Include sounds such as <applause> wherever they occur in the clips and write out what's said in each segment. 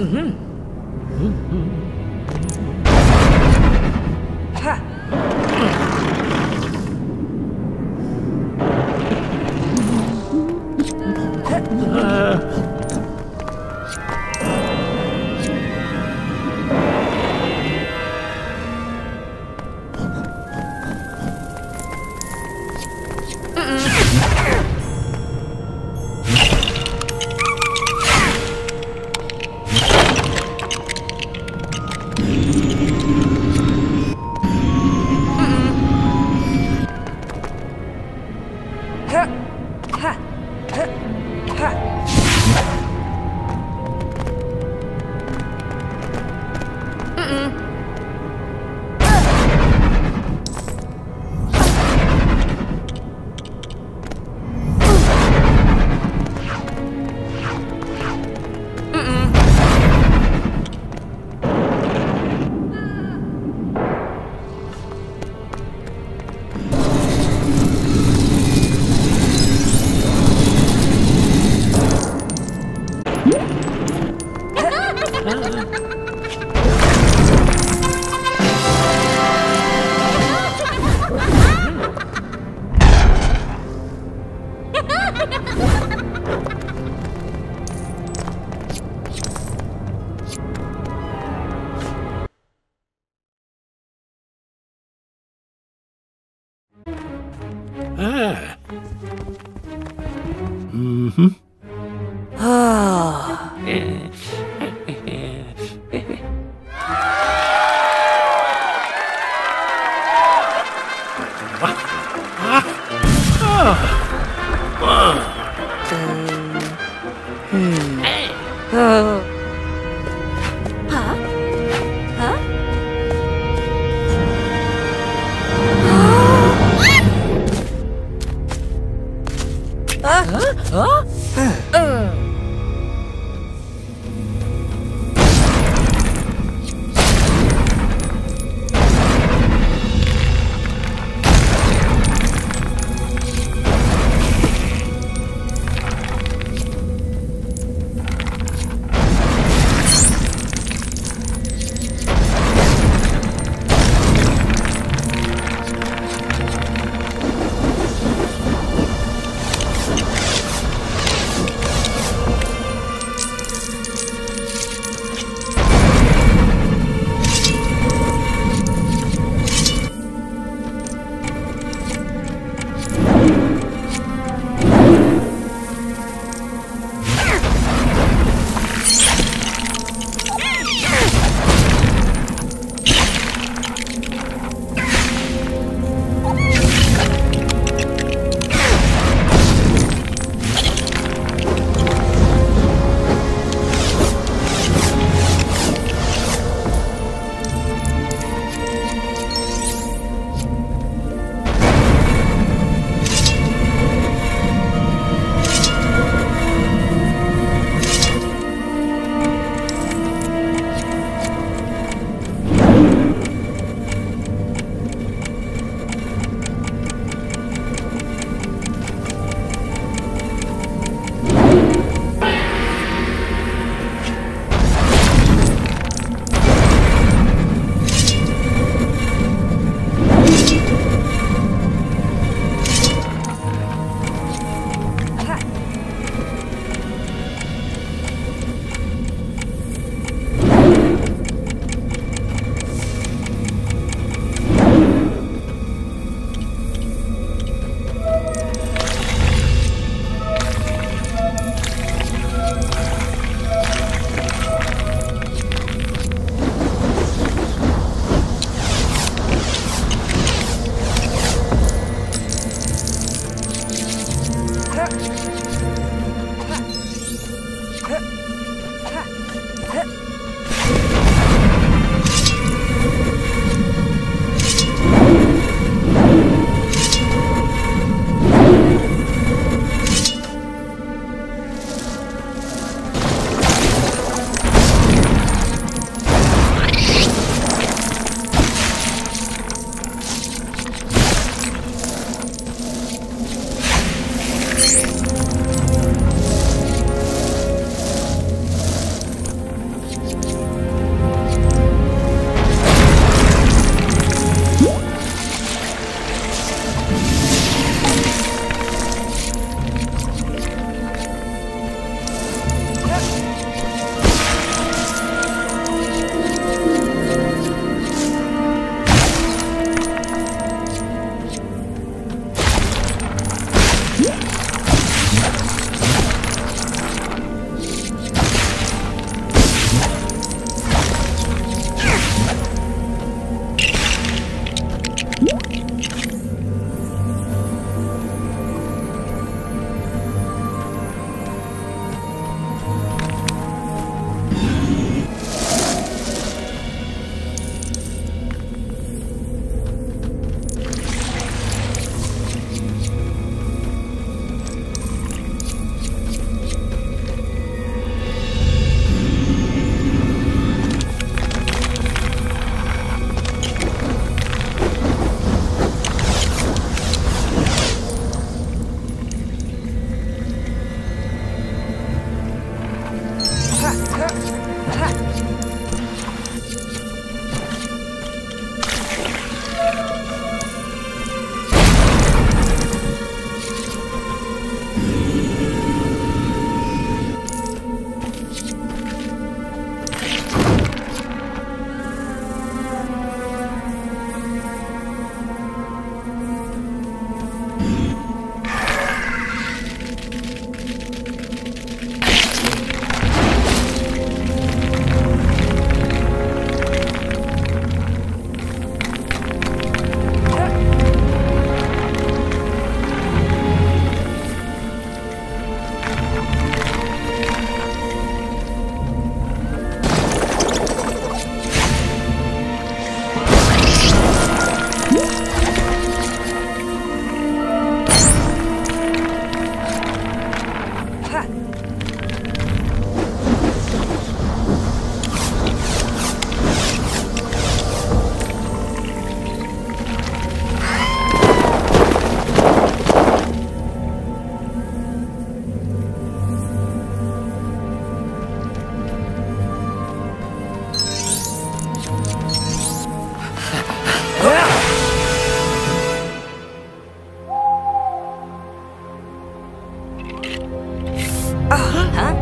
Mm-hmm. Mm-hmm. mm-hmm. mm-hmm. Ha! Mm-hmm. 啊嗯嗯。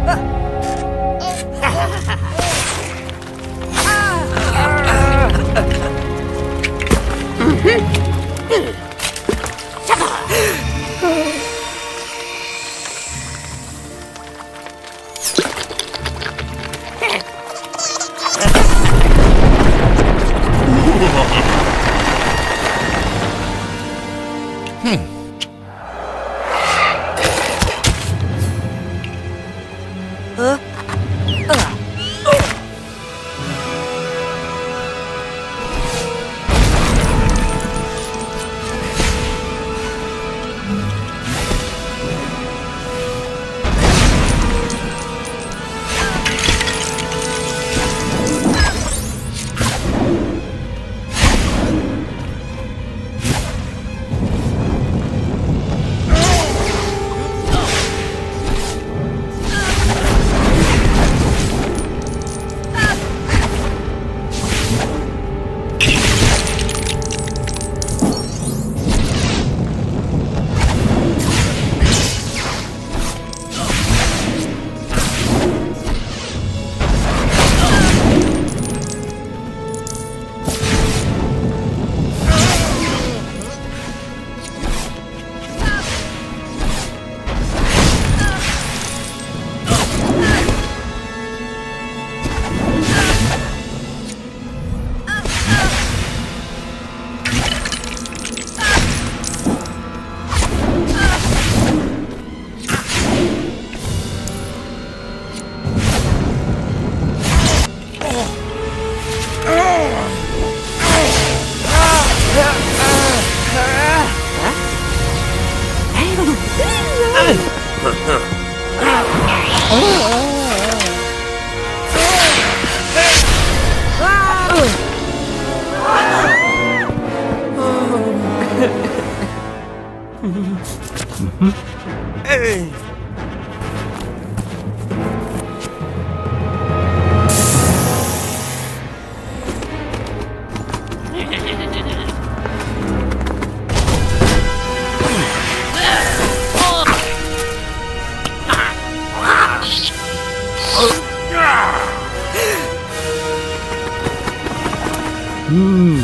啊 <laughs> 啊 hey! Mmm. <laughs>